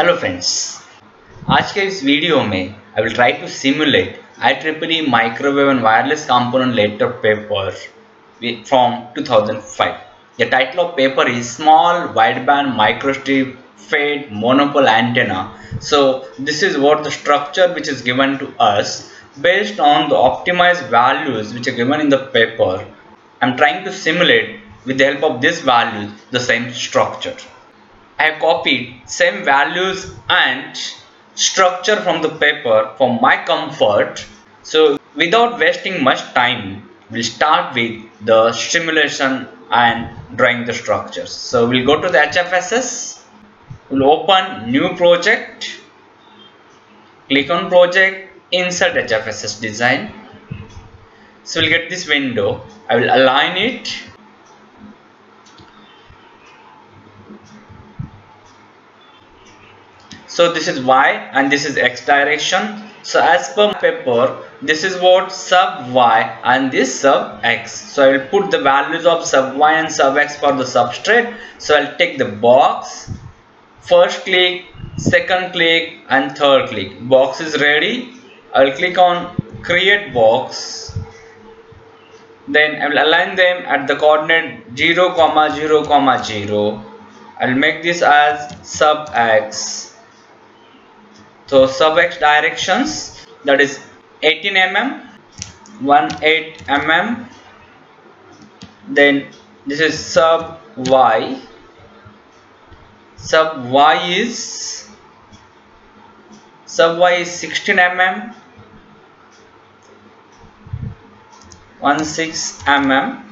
Hello friends आज के इस वीडियो में I will try to simulate IEEE microwave and wireless component letter paper from 2005. The title of paper is Small Wideband Microstrip Fade Monopole Antenna. So this is what the structure which is given to us based on the optimized values which are given in the paper. I'm trying to simulate with the help of these values the same structure. I copied same values and structure from the paper for my comfort. So without wasting much time, we'll start with the simulation and drawing the structures. So we'll go to the HFSS. We'll open new project. Click on project, insert HFSS design. So we'll get this window. I will align it so this is y and this is x direction. So as per paper this is what sub y and this sub x. So i will put the values of sub y and sub x for the substrate. So i'll take the box. First click second click and third click. Box is ready. I'll click on create box. Then i will align them at the coordinate 0 comma 0 comma 0 i'll make this as sub x so sub x directions that is 18 mm 18 mm then this is sub y. Sub y is sub y is 16 mm 16 mm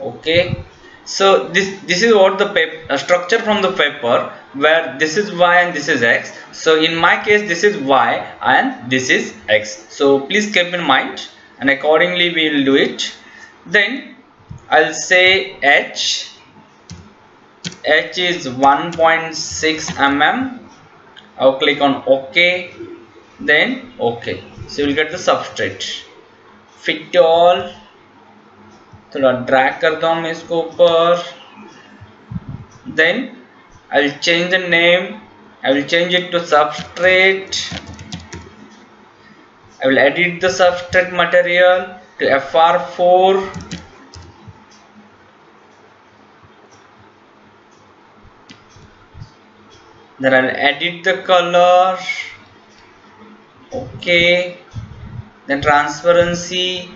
okay. So this this is what the paper, uh, structure from the paper where this is y and this is x so in my case this is y and this is x so please keep in mind and accordingly we will do it then i'll say h h is 1.6 mm i'll click on ok then ok so you'll get the substrate fit all थोड़ा drag करता हूँ मैं इसको ऊपर then I will change the name. I will change it to substrate. I will edit the substrate material to FR4 then I'll edit the color. Okay. Then transparency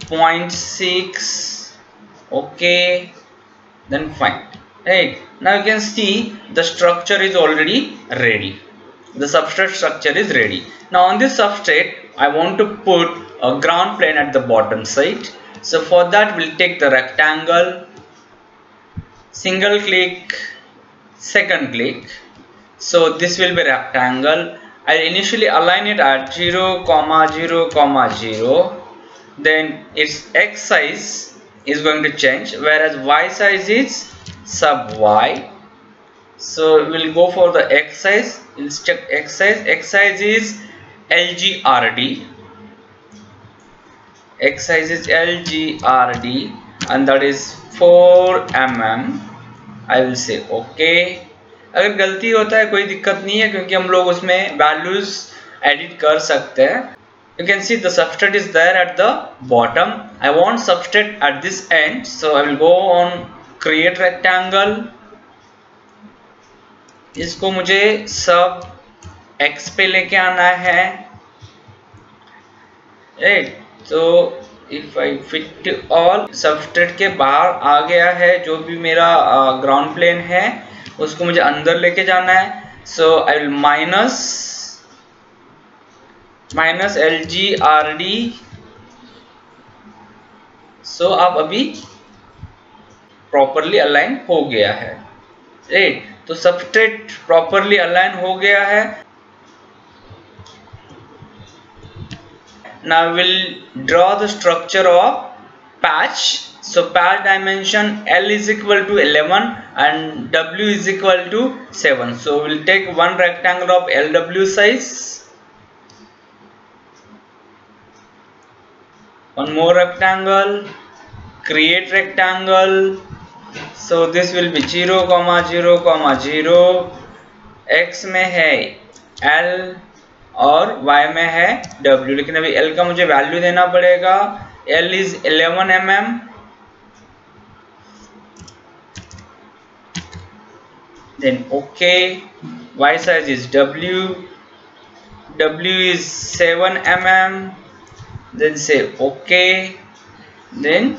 0.6 okay. Then fine right now you can see the structure is already ready. The substrate structure is ready. Now on this substrate I want to put a ground plane at the bottom side. So for that we'll take the rectangle single click second click. So this will be rectangle. I'll initially align it at 0 comma 0 comma 0 then its x size is going to change whereas y size is sub y so we'll go for the size let's check x size is lgrd size is lgrd and that is 4 mm i will say okay अगर गलती होता है कोई दिक्कत नहीं है क्योंकि हम लोग उसमें वैल्यूज़ एडिट कर सकते हैं you can see the substrate is there at the bottom I want substrate at this end so I will go on create rectangle. इसको मुझे सब x पे लेके आना है। तो if I fit all substrate के बाहर आ गया है जो भी मेरा ग्राउंड प्लेन है, उसको मुझे अंदर लेके जाना है। So I will minus minus L G R D so आप अभी प्रॉपरली अलाइन हो गया है। राइट तो सबस्ट्रेट प्रॉपरली अलाइन हो गया है। Now will draw the structure of patch so patch dimension L is equal to eleven and W is equal to seven so will take one rectangle of L W size one more rectangle create rectangle so this will be 0 comma 0 comma 0 x में है l और y में है w लेकिन अभी l का मुझे value देना पड़ेगा l is 11 mm then okay y size is w w is 7 mm then say okay then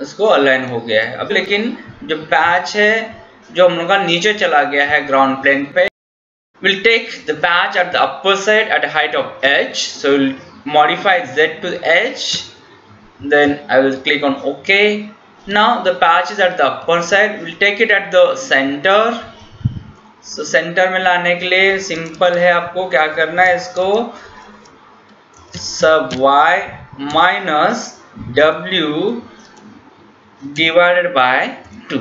उसको अलाइन हो गया है। अब लेकिन जो पैच है, जो हम लोग का नीचे चला गया है ग्राउंड प्लेन पे will take the patch at the upper side at height of H so will modify Z to H then I will click on okay now the patch is at the upper side will take it at the center so center में लाने के लिए simple है आपको क्या करना है इसको? सब Y minus W divided by two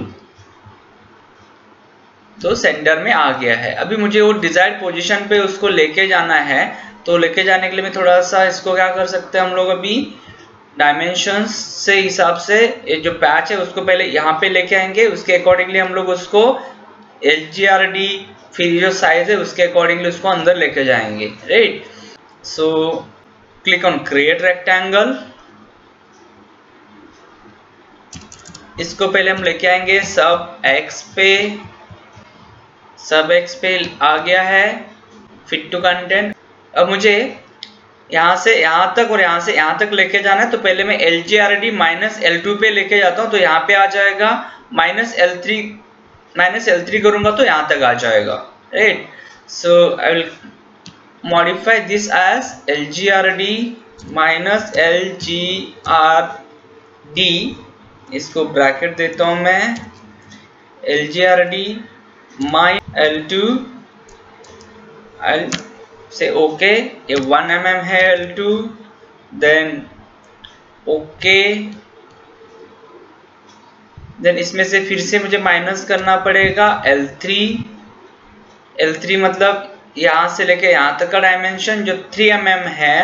तो सेंटर में आ गया है। अभी मुझे वो डिजायर्ड पोजीशन पे उसको लेके जाना है। तो लेके जाने के लिए मैं थोड़ा सा इसको क्या कर सकते हैं हम लोग अभी? डायमेंशन से हिसाब से ये जो पैच है उसको पहले यहाँ पे लेके आएँगे। उसके अकॉर्डिंगली हम लोग उसको एलजीआरडी फिर जो साइज़ है उसके अकॉर्डिंगली उसको अंदर लेके जाएँगे। Right so click on create rectangle इसको पहले हम लेके आएँगे, सब एक्स पे, सब एक्स पे आ गया है फिट टू कंटेंट अब मुझे यहाँ से, यहाँ तक और यहाँ से, यहाँ तक लेके जाना है तो पहले मैं L G R D minus L two पे लेके जाता हूँ तो यहाँ पे आ जाएगा minus L three minus L three करूँगा तो यहाँ तक आ जाएगा right so I will modify this as L G R D minus L G R D इसको ब्रैकेट देता हूँ मैं। L G R D my L two L say okay ये वन एम एम है L two then okay then इसमें से फिर से मुझे माइनस करना पड़ेगा एल थ्री एल थ्री मतलब यहाँ से लेके यहाँ तक का डायमेंशन जो थ्री एम एम है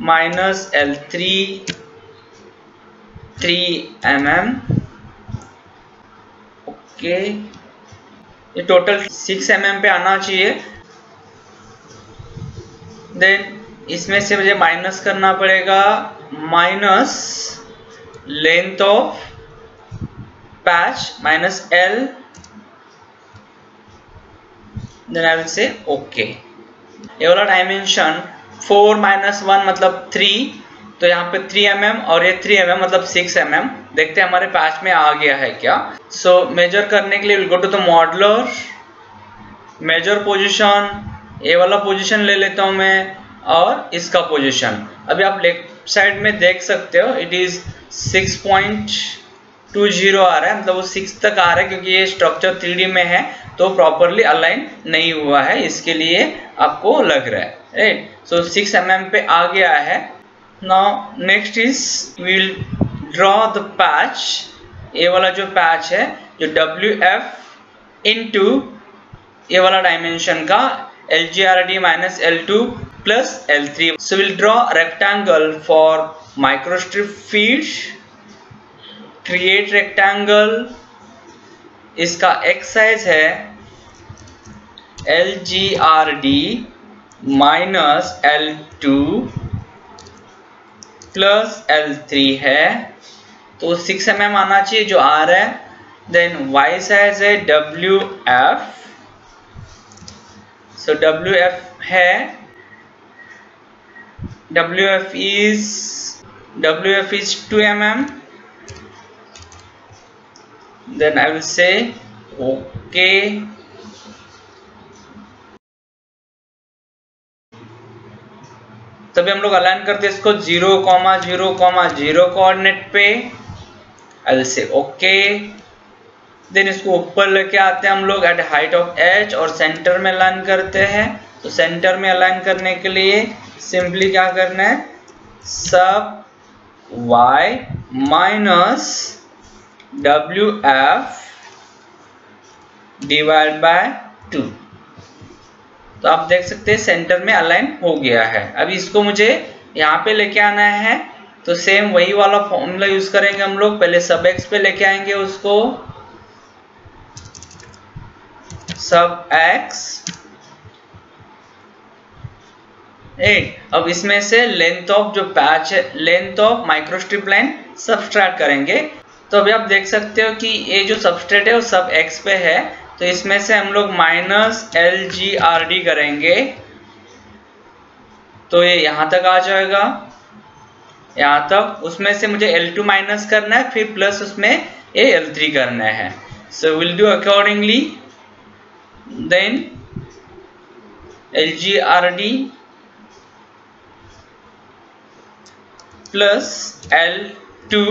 minus L three three M M okay ये टोटल सिक्स एम एम पे आना चाहिए। देन इसमें से मुझे माइनस करना पड़ेगा। Minus length of patch minus L then I will say okay ये वाला डायमेंशन फोर माइनस वन मतलब थ्री तो यहाँ पे 3 एम mm और ये 3 एम mm मतलब 6 एम mm देखते हैं हमारे पैच में आ गया है क्या? सो so, मेजर करने के लिए will go to the modeller measure position ये वाला पोजीशन ले लेता हूँ मैं और इसका पोजीशन अभी आप लेफ़्ट साइड में देख सकते हो इट इज़ 6.20 आ रहा है मतलब वो 6 तक आ रहा है क्योंकि ये स्ट्रक्चर 3D में है तो प्रॉपरली अलाइन नहीं हुआ है इसके लिए आपको लग रहा है राइट सो सिक्स 6 एम पे आ गया है। Now, next is we will draw the patch. ये वाला जो पैच है, जो डब्ल्यू एफ़ इंटू ये वाला डायमेंशन का L G R D minus L two plus L three so will draw rectangle for microstrip feed create rectangle इसका X size है L G R D minus L two plus L three है तो six M M आना चाहिए जो आ रहा है देन वाई साइज़ है W F so W F है W F is W F is two M M then I will say okay तभी हम लोग अलाइन करते हैं इसको zero comma zero comma zero coordinate पे एल से ओके देन इसको ऊपर लेके आते हैं हम लोग एट हाइट ऑफ़ एच और सेंटर में अलाइन करते हैं। तो सेंटर में अलाइन करने के लिए सिंपली क्या करना है? सब y minus W F divide by two तो आप देख सकते हैं सेंटर में अलाइन हो गया है। अब इसको मुझे यहाँ पे लेके आना है। तो सेम वही वाला फॉर्मूला यूज़ करेंगे हम लोग। पहले सब एक्स पे लेके आएँगे उसको। सब एक्स एट अब इसमें से लेंथ ऑफ़ जो पैच है length of microstrip line subtract करेंगे। तो अभी आप देख सकते हो कि ये जो सबस्ट्रेट है वो सब एक्स पे है। तो इसमें से हम लोग minus L G R D करेंगे। तो ये यहाँ तक आ जाएगा। यहाँ तक, उसमें से मुझे एल टू माइनस करना है, फिर प्लस उसमें ये एल थ्री करना है। So will do accordingly then L G R D plus L two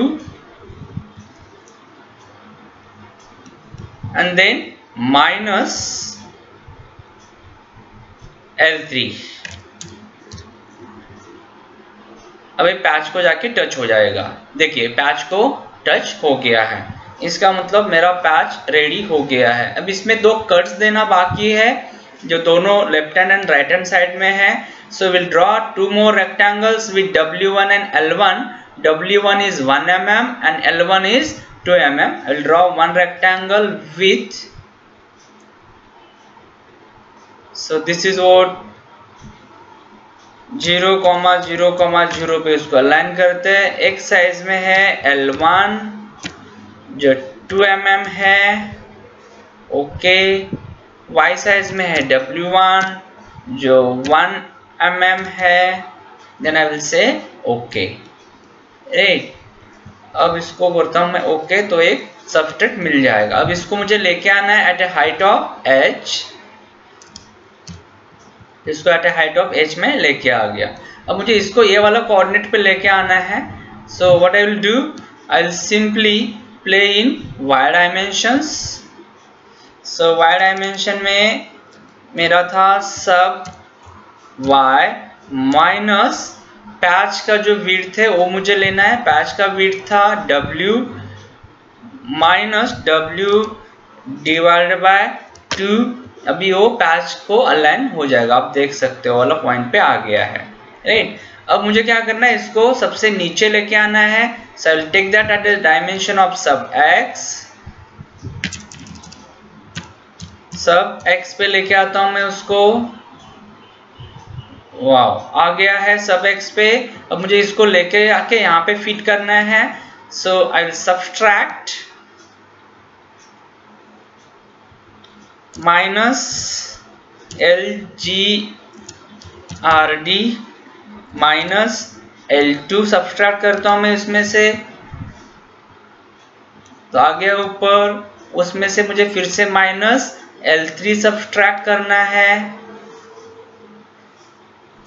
and then minus L3 अब पैच को जाके टच हो जाएगा। देखिए पैच को टच हो गया है। इसका मतलब मेरा पैच रेडी हो गया है। अब इसमें दो कट्स देना बाकी है, जो दोनों left hand and right hand side में है। So will draw two more rectangles with W1 and L1 W1 is 1 mm and L1 is 2 mm M will draw one rectangle with so this is what zero comma zero comma zero पे उसको align करते हैं। एक size में है L1 जो 2 mm है okay y size में है W1 जो 1 mm है then I will say okay right अब इसको करता हूँ मैं ओके तो एक सबस्ट्रेट मिल जाएगा। अब इसको मुझे लेके आना है at a height of H इसको at a height of H में लेके आ गया। अब मुझे इसको ये वाला कोऑर्डिनेट पे लेके आना है। So what I will do I will simply play in Y dimensions so Y dimension में मेरा था सब y माइनस पैच का जो विड्थ है, वो मुझे लेना है। पैच का विड्थ था w minus W divided by two अभी वो पैच को अलाइन हो जाएगा। आप देख सकते हो, वाला पॉइंट पे आ गया है। राइट अब मुझे क्या करना है? इसको सबसे नीचे लेके आना है। So I take that at the dimension of sub X sub X पे लेके आता हूँ मैं उसको। वाह आ गया है सब एक्स पे। अब मुझे इसको लेके आके यहाँ पे फिट करना है। So I will subtract minus L G R D minus L two subtract करता हूँ मैं इसमें से। तो आ गया ऊपर, उसमें से मुझे फिर से माइनस एल थ्री सब्सट्रैक्ट करना है।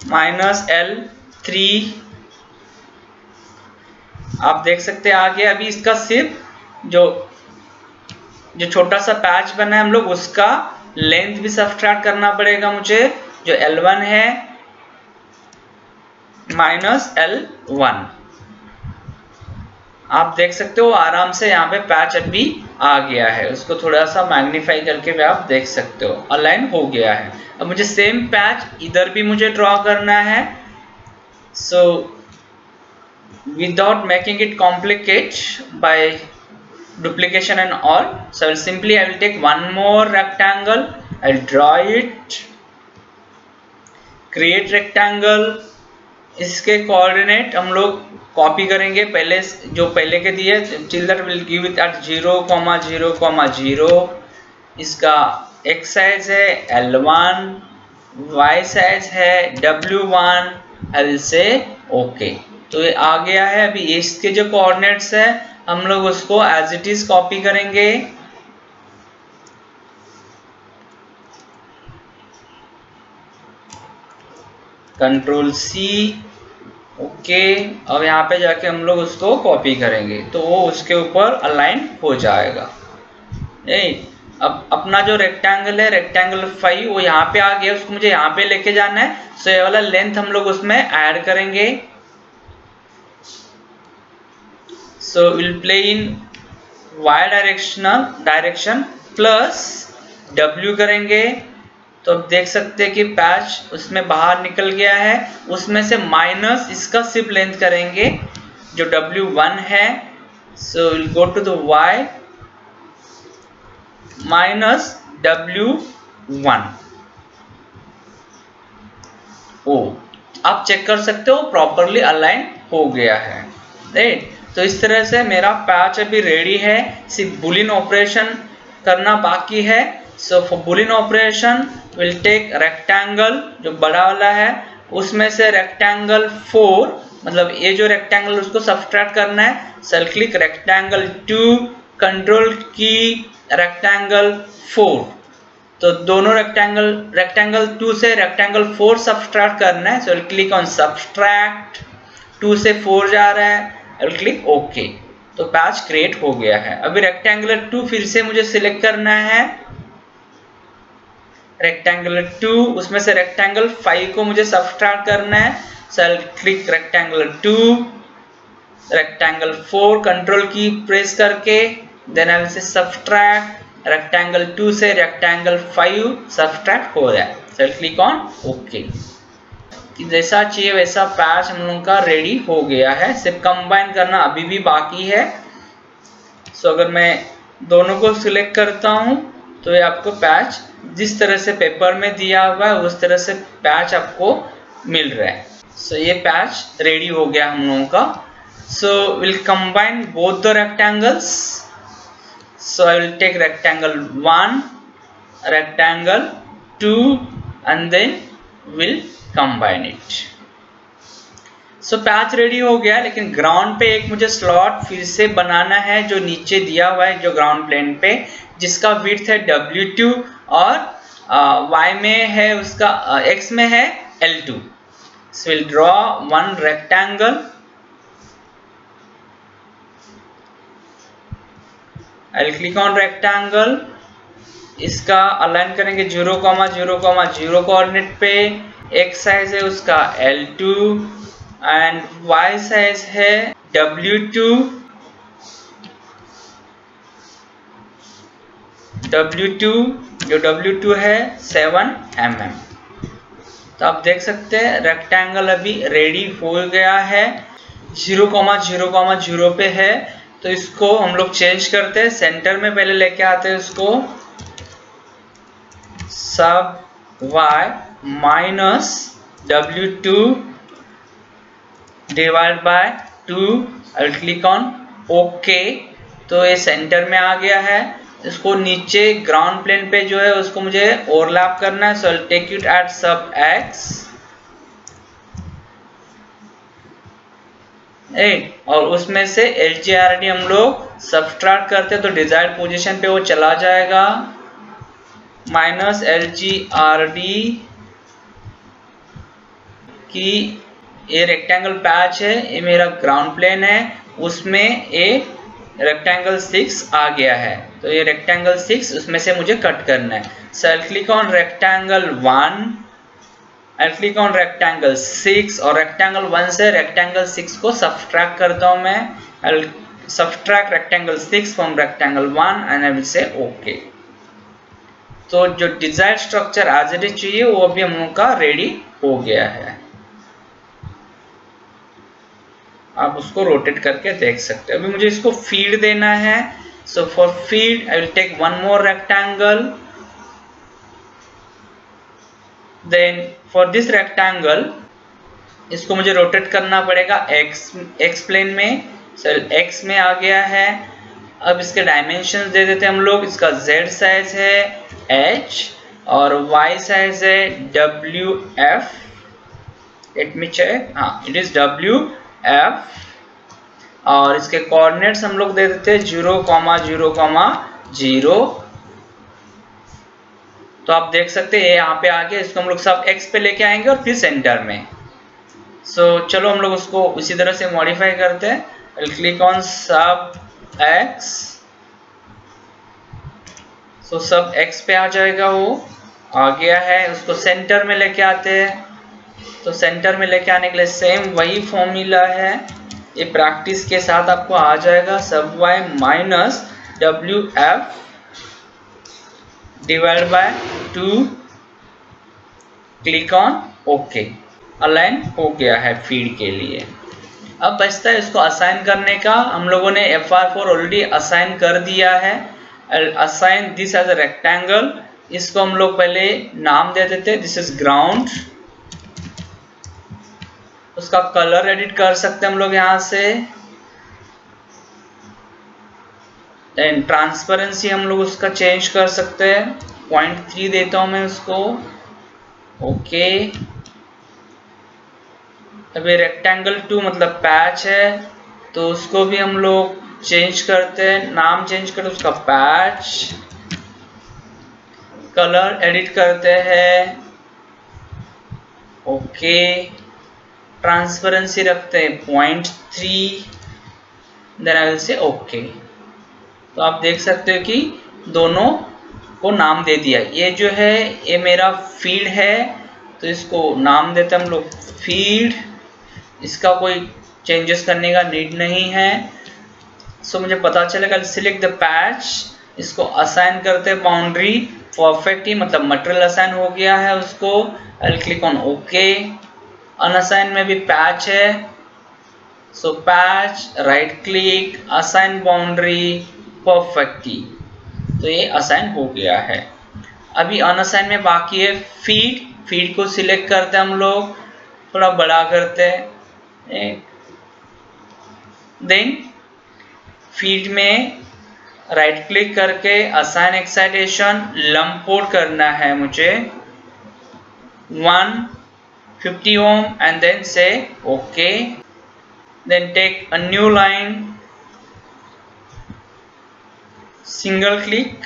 Minus L three. आप देख सकते हैं आगे अभी इसका सिर्फ़ जो जो छोटा सा पैच बना है हम लोग, उसका लेंथ भी सब्सट्रैक्ट करना पड़ेगा मुझे, जो L1 है माइनस एल वन आप देख सकते हो, आराम से यहाँ पे पैच अभी आ गया है। उसको थोड़ा सा मैग्नीफाई करके भी आप देख सकते हो अलाइन हो गया है। अब मुझे सेम पैच इधर भी मुझे ड्रॉ करना है। So without making it complicate by duplication and all. So I will simply, I will take one more rectangle. I will draw it. Create rectangle. इसके कोऑर्डिनेट हम लोग कॉपी करेंगे. पहले जो पहले के दिए that will give it at zero comma zero comma zero इसका एक्स साइज़ है एल वन वाई साइज़ है W one L say okay तो ये आ गया है. अभी इसके जो कोऑर्डिनेट्स है हम लोग उसको एज इट इज़ कॉपी करेंगे। कंट्रोल सी ओके अब यहाँ पे जाके हम लोग उसको कॉपी करेंगे तो वो उसके ऊपर अलाइन हो जाएगा। नहीं, अब अपना जो रेक्टेंगल है रेक्टेंगल फाइव वो यहाँ पे आ गया, उसको मुझे यहाँ पे लेके जाना है सो ये वाला लेंथ हम लोग उसमें ऐड करेंगे। So we'll play in y directional direction plus w करेंगे। तो अब देख सकते हैं कि पैच उसमें बाहर निकल गया है। उसमें से माइनस इसका सिप लेंथ करेंगे जो w1 है। So will go to the y minus w one O. आप चेक कर सकते हो प्रॉपरली अलाइन हो गया है। राइट तो इस तरह से मेरा पैच अभी रेडी है। सिर्फ़ बुलिन ऑपरेशन करना बाकी है। So Boolean operation will take rectangle जो बड़ा वाला है, उसमें से रेक्टेंगल फोर मतलब ये जो रेक्टेंगल उसको सब्सट्रैक्ट करना है sell click rectangle two control key rectangle four तो दोनों रेक्टेंगल रेक्टेंगल टू से रेक्टेंगल फोर सब्सट्रैक्ट करना है so click on subtract two से फोर जा रहा है क्लिक ओके तो पैच क्रिएट हो गया है। अभी रेक्टेंगुलर टू फिर से मुझे सिलेक्ट करना है। रेक्टेंगुलर टू उसमें से रेक्टेंगल फाइव को मुझे सब्सट्रैक्ट करना है। Sell click rectangular two rectangle four control key press करके then I say subtract rectangle two से रेक्टेंगल फाइव सब्सट्रैक्ट हो रहा है। सेल क्लिक ऑन ओके जैसा चाहिए वैसा पैच हम लोगों का रेडी हो गया है। सिर्फ़ कंबाइन करना अभी भी बाकी है। सो अगर मैं दोनों को सिलेक्ट करता हूँ तो ये आपको पैच जिस तरह से पेपर में दिया हुआ है उस तरह से पैच आपको मिल रहा है। सो so, ये पैच रेडी हो गया हम लोगों का। So will combine both the rectangles so I will take rectangle one rectangle two and then will combine it so patch ready हो गया, लेकिन ग्राउंड पे एक मुझे स्लॉट फिर से बनाना है, जो नीचे दिया हुआ है, जो ग्राउंड प्लेन पे, जिसका विड्थ है W2 और y में है, उसका x में है L2 so, we'll draw one rectangle. I'll click on rectangle. इसका अलाइन करेंगे zero comma zero comma, zero coordinate पे। x साइज़ है उसका L two and Y size है W2 W2 जो W2 है 7 mm तो आप देख सकते हैं रेक्टेंगल अभी रेडी हो गया है। Zero comma zero comma, zero पे है। तो इसको हम लोग चेंज करते हैं। सेंटर में पहले लेके आते हैं उसको। Sub y W two divide by two I click on okay तो ये सेंटर में आ गया है। इसको नीचे ग्राउंड प्लेन पे जो है, उसको मुझे ओवरलैप करना है। So take it at sub X और उसमें से डी हम लोग सब्सट्रैक्ट करते हैं तो डिजायर्ड पोजीशन पे वो चला जाएगा। Minus L G R D की ये रेक्टेंगल पैच है, ये मेरा ग्राउंड प्लेन है, उसमें ये रेक्टेंगल सिक्स आ गया है। तो ये रेक्टेंगल सिक्स उसमें से मुझे कट करना है। So I click on rectangle one I click on rectangle six और रेक्टेंगल वन से रेक्टेंगल सिक्स को सब्सट्रैक्ट करता हूँ मैं। I subtract rectangle six from rectangle one and I will say okay तो जो डिज़ायर स्ट्रक्चर आज इट चाहिए, वो भी हम लोग का रेडी हो गया है। आप उसको रोटेट करके देख सकते हैं। अभी मुझे इसको फ़ीड देना है। So for feed I will take one more rectangle then for this rectangle इसको मुझे रोटेट करना पड़ेगा एक्स एक्स प्लेन में। सर एक्स में आ गया है। अब इसके डायमेंशन दे देते हैं हम लोग। इसका जेड साइज़ है एच और वाई साइज़ है W F let me check हाँ इट इज़ डब्ल्यू एफ़ और इसके कोऑर्डिनेट्स हम लोग दे देते हैं zero comma zero comma zero तो आप देख सकते हैं यहाँ पे आके इसको हम लोग सब एक्स पे लेके आएँगे और फिर सेंटर में। सो so, चलो हम लोग उसको उसी तरह से मॉडिफाई करते हैं। Click on sub X so sub X पे आ जाएगा वो। आ गया है, उसको सेंटर में लेके आते हैं। तो सेंटर में लेके आने के लिए सेम वही फॉर्मूला है। ये प्रैक्टिस के साथ आपको आ जाएगा sub Y minus W F divide by two click on okay align हो गया है फ़ीड के लिए। अब बचता है इसको असाइन करने का। हम लोगों ने F R four already assign कर दिया है। Assign this as a rectangle इसको हम लोग पहले नाम दे देते। दिस इज़ ग्राउंड उसका कलर एडिट कर सकते हैं हम लोग यहाँ से। देन ट्रांसपेरेंसी हम लोग उसका चेंज कर सकते हैं। पॉइंट थ्री देता हूँ मैं उसको। ओके अभी रेक्टेंगल टू मतलब पैच है तो उसको भी हम लोग चेंज करते हैं, नाम चेंज करते उसका पैच कलर एडिट करते हैं ओके ट्रांसपेरेंसी रखते हैं point three then I will say okay तो आप देख सकते हो कि दोनों को नाम दे दिया। ये जो है, ये मेरा फ़ील्ड है तो इसको नाम देते हम लोग फ़ीड इसका कोई चेंजेस करने का नीड नहीं है। सो so, मुझे पता चलेगा सिलेक्ट द पैच इसको असाइन करते बाउंड्री परफेक्ट ही मतलब मटेरियल असाइन हो गया है उसको। I click on okay unassign में भी पैच है। So patch right click assign boundary perfectly तो ये असाइन हो गया है। अभी अनअसाइन में बाकी है फ़ीड फ़ीड को सिलेक्ट करते हैं हम लोग। थोड़ा बड़ा करते हैं। देन फ़ीड में राइट क्लिक करके असाइन एक्साइटेशन लंपोर्ट करना है मुझे। 150 ohm and then say okay then take a new line single click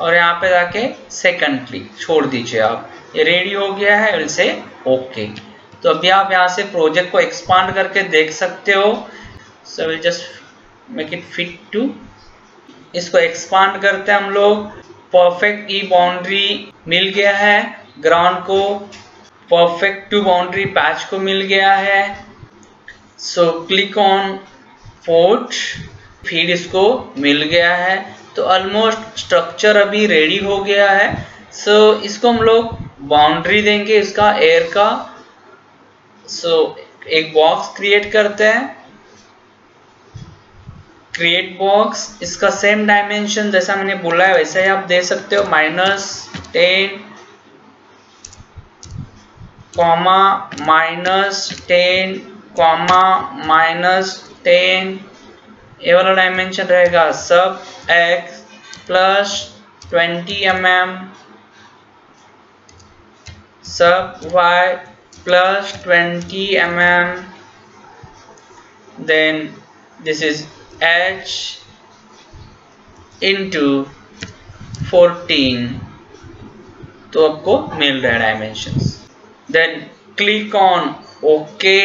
और यहाँ पे जाके सेकंड क्लिक छोड़ दीजिए आप। ये रेडी हो गया है विल से ओके तो अभी आप यहाँ से प्रोजेक्ट को एक्सपांड करके देख सकते हो। So will just make it fit to इसको एक्सपांड करते हैं हम लोग। परफेक्ट ई बाउंड्री मिल गया है। ग्राउंड को परफेक्ट टू बाउंड्री पैच को मिल गया है। So click on port feed इसको मिल गया है। तो ऑलमोस्ट स्ट्रक्चर अभी रेडी हो गया है। सो so, इसको हम लोग बाउंड्री देंगे। इसका एयर का सो so, एक बॉक्स क्रिएट करते हैं। क्रिएट बॉक्स इसका सेम डायमेंशन जैसा मैंने बोला है वैसा ही आप दे सकते हो। Minus ten comma minus ten comma minus ten ये वाला डायमेंशन रहेगा। Sub X plus twenty M M sub Y twenty M M then this is H into fourteen तो आपको मिल रहा है dimension then click on okay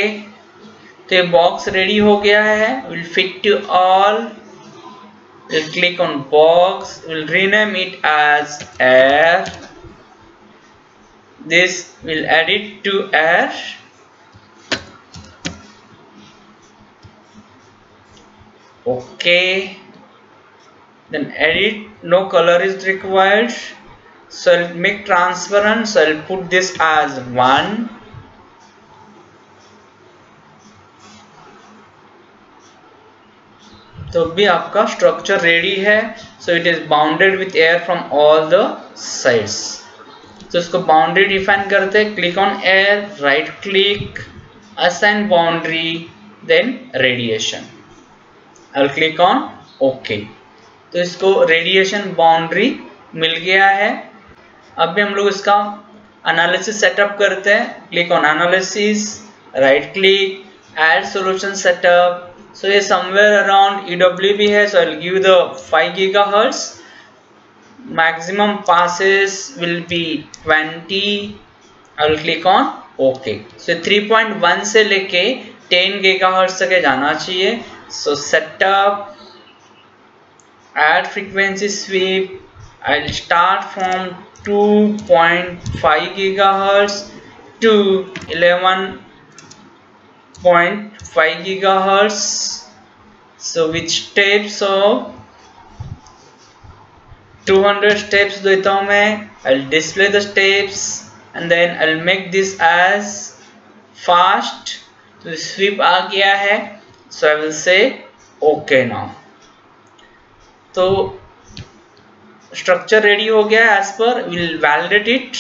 तो ये बॉक्स रेडी हो गया है. Will fit to all will click on box will rename it as air this will add it to air okay then edit no color is required so I'll make transparent so I'll put this as 1 तो भी आपका structure ready है so it is bounded with air from all the sides तो इसको boundary define करते हैं click on air right click assign boundary then radiation will click on okay तो इसको रेडिएशन बाउंड्री मिल गया है। अब भी हम लोग इसका एनालिसिस सेटअप करते हैं। Click on analysis right click setup so ये so yeah somewhere around ewb has i'll give the 5 gigahertz. Maximum passes will be 20 i will click on ok so 3.1 से लेके 10 gigahertz तक जाना चाहिए so setup add frequency sweep i'll start from 2.5 gigahertz to 11 0.5 gigahertz so with steps of 200 steps देता हूँ मैं I'll display the steps and then I'll make this as fast तो sweep आ गया है। So I will say okay now. तो structure ready हो गया as per will validate it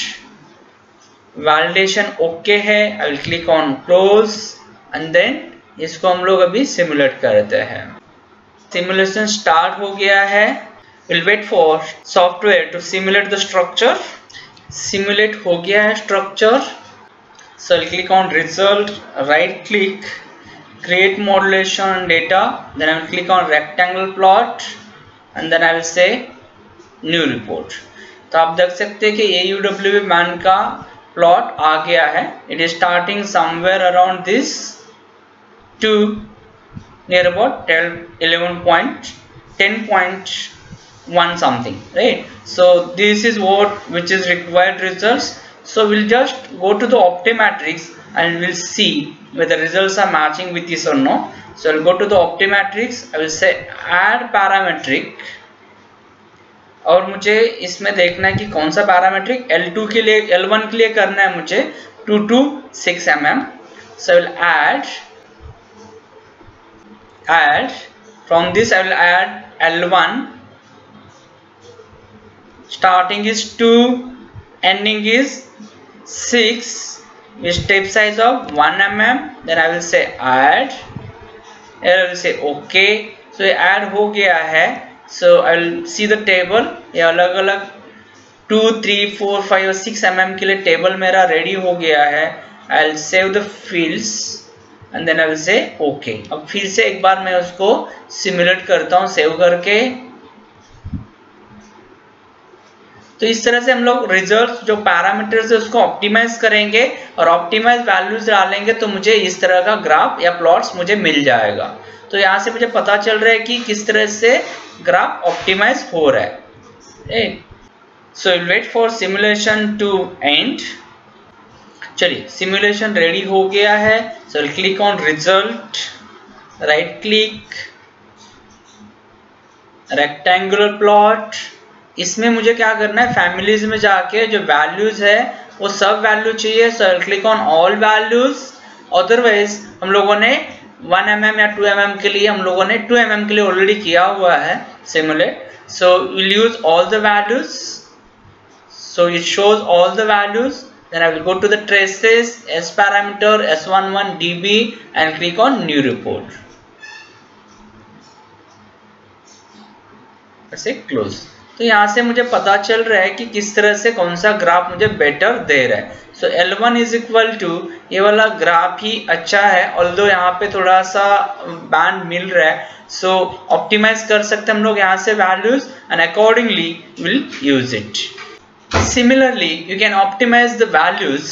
validation okay है I will click on close and then इसको हम लोग अभी सिमुलेट करते हैं। सिमुलेशन स्टार्ट हो गया है। Will wait for software to simulate the structure simulate हो गया है structure so I'll click on result right click create modulation data then I will click on rectangle plot and then I will say new report तो आप देख सकते हैं कि A U W man का प्लॉट आ गया है it is starting somewhere around this two near about 11 point 10 point one something right so this is what which is required results so we'll just go to the optimatrix and we'll see whether results are matching with this or no so i'll go to the optimatrix i will say add parametric और मुझे इसमें देखना है कि कौन सा parametric L2 के लिए L1 के लिए करना है मुझे 2 to 6 mm so I will add add from this I will add L1 starting is 2 ending is 6 step size of 1 mm then I will say add here I will say okay so ये add हो गया है so I will see the table ये अलग अलग 2 3 4 5 और 6 mm के लिए टेबल मेरा रेडी हो गया है I will save the fields and then I will say okay अब फिर से एक बार मैं उसको सिमुलेट करता हूँ सेव करके तो इस तरह से हम लोग रिज़ल्ट जो पैरामीटर्स है, उसको ऑप्टिमाइज करेंगे और ऑप्टिमाइज वैल्यूज़ डालेंगे तो मुझे इस तरह का ग्राफ या प्लॉट्स मुझे मिल जाएगा। तो यहाँ से मुझे पता चल रहा है कि किस तरह से ग्राफ ऑप्टिमाइज हो रहा है। So wait for simulation to end चलिए सिमुलेशन रेडी हो गया है। So click on result right click rectangular plot इसमें मुझे क्या करना है? फैमिलीज़ में जाके जो वैल्यूज़ है, वो सब वैल्यू चाहिए। So click on all values otherwise हम लोगों ने 1 एम mm या 2 एम mm के लिए, हम लोगों ने 2 एम mm के लिए ऑलरेडी किया हुआ है simulate so will use all the values so it shows all the values then I will go to the traces, S parameter S11 dB and click on new report. ऐसे close तो यहाँ से मुझे पता चल रहा है कि किस तरह से कौन सा ग्राफ मुझे बेटर दे रहा है। So L one is equal to ये वाला ग्राफ ही अच्छा है ऑल दो यहाँ पे थोड़ा सा बैंड मिल रहा है। सो so, ऑप्टिमाइज कर सकते हम लोग यहाँ से values and accordingly will use it similarly you can optimize the values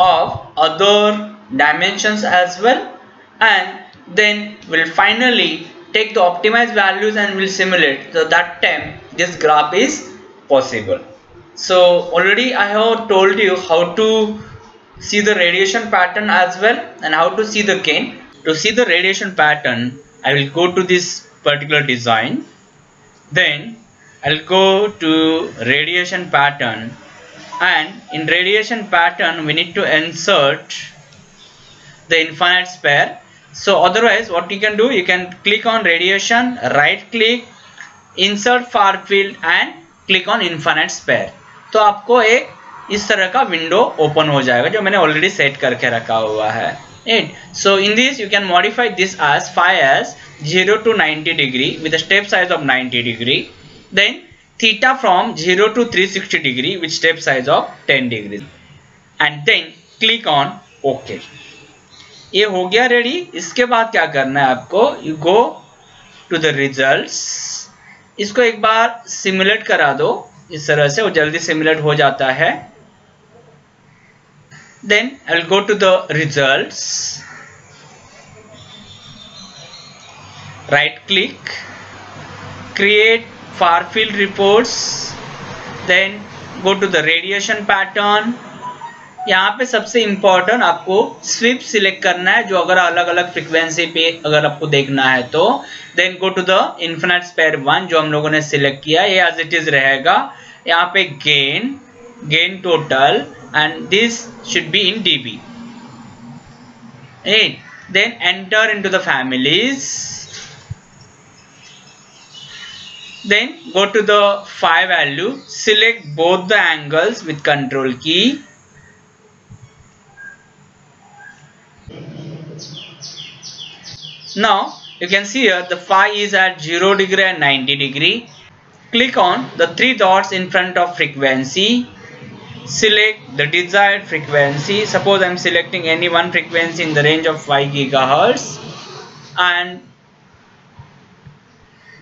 of other dimension as well and then will finally take the optimized values and will simulate. So that this graph is possible. So already i have told you how to see the radiation pattern as well and how to see the gain. To see the radiation pattern i will go to this particular design. Then I'll go to radiation pattern. And in radiation pattern we need to insert the infinite sphere. So otherwise what you can do you can click on radiation right click insert far field and click on infinite sphere तो आपको एक इस तरह का window open हो जाएगा जो मैंने ऑलरेडी सेट करके रखा हुआ है। And so in this you can modify this as five as zero to ninety degree with step size of ninety degree then theta from zero to three sixty degree with step size of ten degree and then click on okay ये हो गया ready इसके बाद क्या करना है आपको? You go to the result इसको एक बार सिमुलेट करा दो। इस तरह से वो जल्दी सिमुलेट हो जाता है। Then I go to the result right click create far field reports. Then, go to the radiation pattern. यहाँ पे सबसे इम्पोर्टेंट आपको स्विप सिलेक्ट करना है, जो अगर अलग अलग फ्रिक्वेंसी पे अगर आपको देखना है तो then go to the infinite sphere one जो हम लोगों ने सिलेक्ट किया, ये एज इट इज़ रहेगा। यहाँ पे gain gain total and this should be in dB then enter into the families then go to the phi value, select both the angles with control key. Now you can see here the phi is at 0 degree and 90 degree click on the three dots in front of frequency select the desired frequency suppose i'm selecting any one frequency in the range of 5 gigahertz and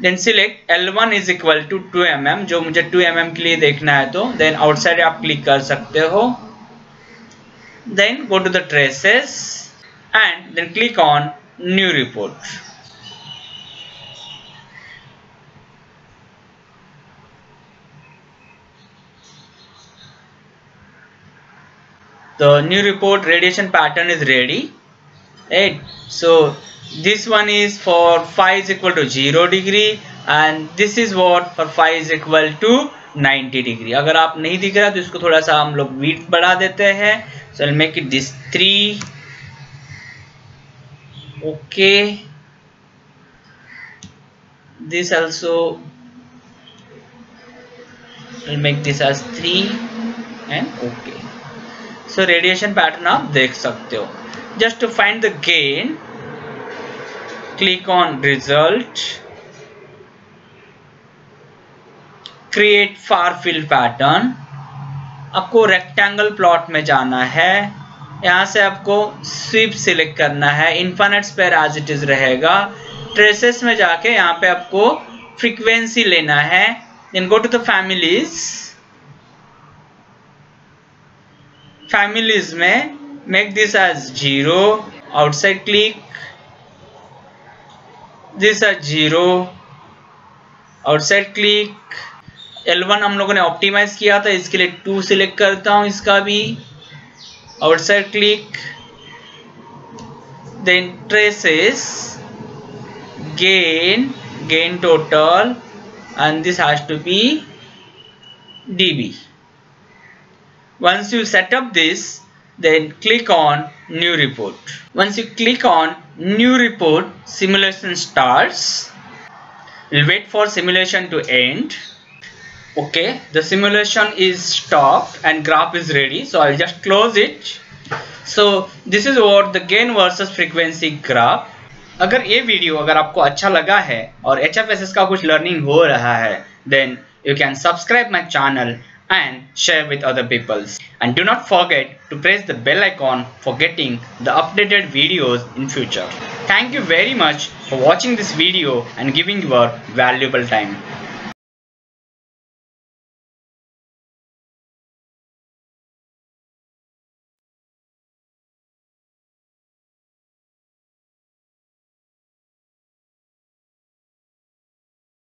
then select L1 is equal to 2 mm जो मुझे 2 mm के लिए देखना है तो then outside आप click कर सकते हो then go to the traces and then click on new report the new report radiation pattern is ready right so this one is for phi is equal to 0 degree and this is what for phi is equal to 90 degree अगर आप नहीं दिख रहा तो इसको थोड़ा सा हम लोग वीट बढ़ा देते हैं so I'll make it this 3 okay this also I'll make this as 3 and okay. So radiation pattern आप देख सकते हो। Just to find the gain click on result create far field pattern आपको रेक्टेंगल प्लॉट में जाना है। यहाँ से आपको स्वीप सिलेक्ट करना है। Infinite sphere as it is रहेगा। ट्रेसेस में जाके यहाँ पे आपको फ्रीक्वेंसी लेना है। In go to the families families में make this as 0 outside click this as 0 outside click L1 हम लोगों ने ऑप्टिमाइज किया था, इसके लिए 2 सिलेक्ट करता हूँ इसका भी। Outside click then traces gain gain total and this has to be dB once you set up this, then click on new report. Once you click on new report, simulation starts. We'll wait for simulation to end Okay, the simulation is stopped and graph is ready. So I'll just close it. So this is what the gain versus frequency graph. अगर ये video अगर आपको अच्छा लगा है और H का कुछ लर्निंग हो रहा है then you can subscribe my channel and share with other people. And do not forget to press the bell icon for getting the updated videos in future. Thank you very much for watching this video and giving your valuable time.